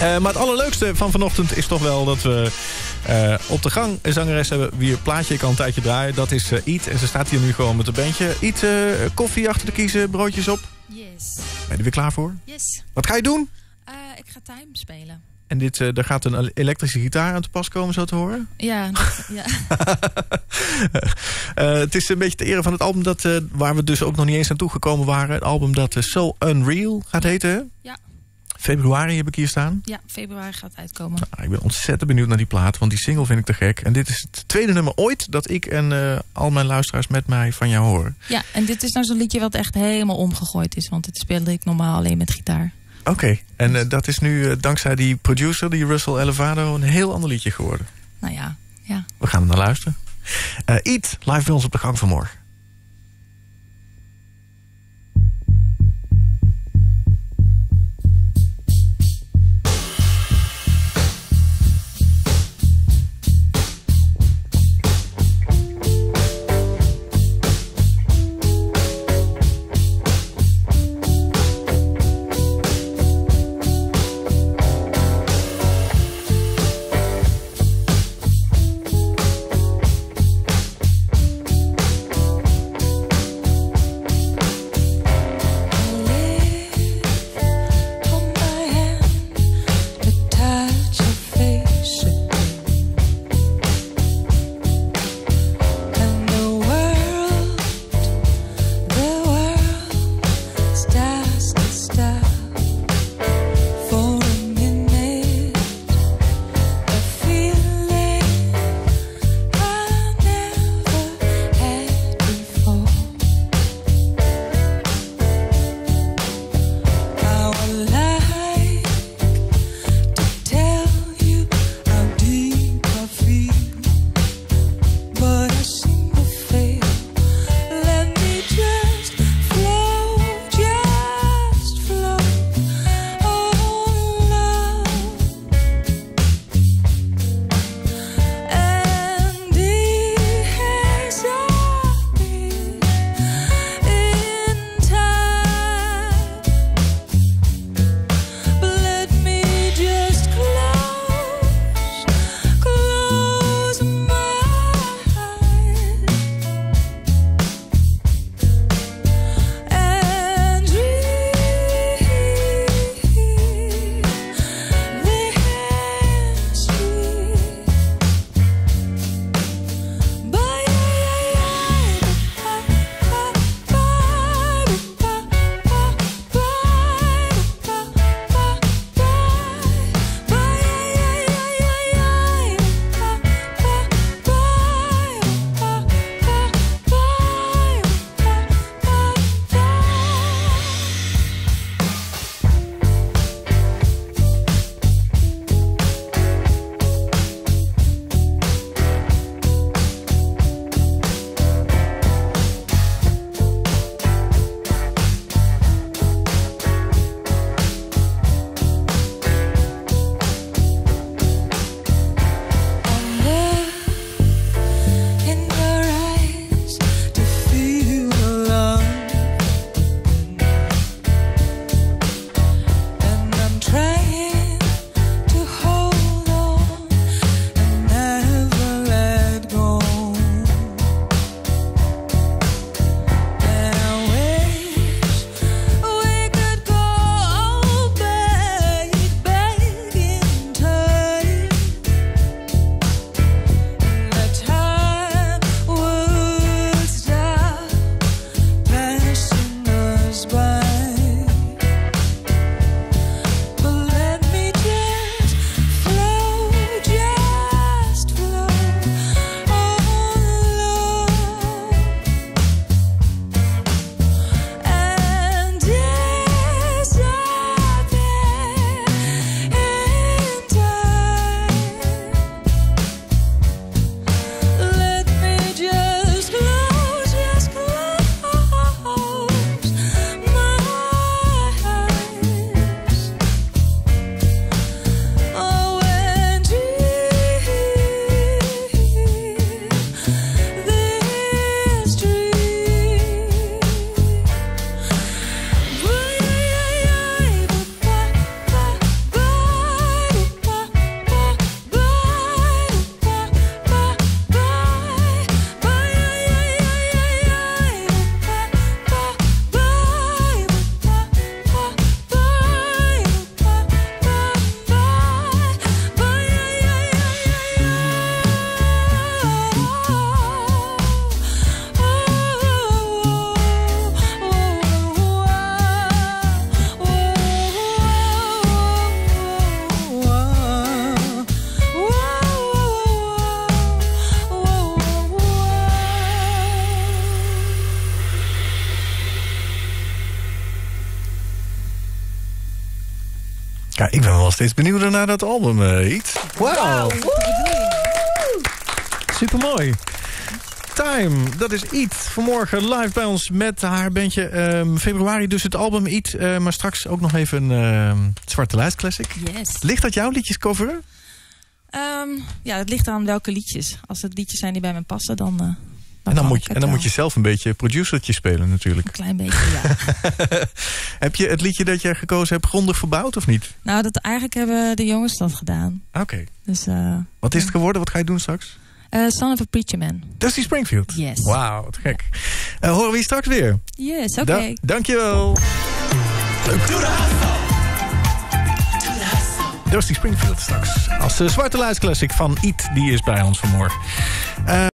maar het allerleukste van vanochtend is toch wel dat we op de gang een zangeres hebben... wie een plaatje ik al een tijdje draaien. Dat is Eat. En ze staat hier nu gewoon met een bandje. Eat, koffie achter de kiezen, broodjes op. Yes. Ben je er weer klaar voor? Yes. Wat ga je doen? ik ga time spelen. En dit, uh, daar gaat een elektrische gitaar aan te pas komen, zo te horen? Ja. Dat, ja. uh, het is een beetje te ere van het album dat, uh, waar we dus ook nog niet eens aan toegekomen waren. Het album dat So Unreal gaat heten. Ja. Februari heb ik hier staan. Ja, februari gaat uitkomen. Nou, ik ben ontzettend benieuwd naar die plaat, want die single vind ik te gek. En dit is het tweede nummer ooit dat ik en al mijn luisteraars met mij van jou horen. Ja, en dit is nou zo'n liedje wat echt helemaal omgegooid is. Want dit speelde ik normaal alleen met gitaar. Oké, okay. en uh, dat is nu uh, dankzij die producer, die Russell Elevado, een heel ander liedje geworden. Nou ja, ja. We gaan er naar luisteren. Eat, live bij ons op de gang vanmorgen. Kijk, ik ben wel steeds benieuwd naar dat album, uh, Iets. Wauw. Supermooi. Time, dat is Eat. Vanmorgen live bij ons met haar bandje. Um, februari dus het album Eat. Uh, maar straks ook nog even een uh, Zwarte Lijst Classic. Yes. Ligt dat jouw liedjes coveren? Um, ja, het ligt aan welke liedjes. Als het liedjes zijn die bij me passen, dan... Uh, en dan, moet je, en dan moet je zelf een beetje producertje spelen natuurlijk. Een klein beetje, ja. Heb je het liedje dat je gekozen hebt grondig verbouwd of niet? Nou, dat, eigenlijk hebben de jongens dat gedaan. Oké. Okay. Dus, uh, Wat is het geworden? Wat ga je doen straks? Uh, Son of a Preacher Man. Dusty Springfield? Yes. Wauw, wat gek. Uh, horen we je straks weer? Yes, oké. Okay. Da dankjewel. Dusty Springfield straks. Als de zwarte lijstclassic van Eat, die is bij ons vanmorgen. Uh,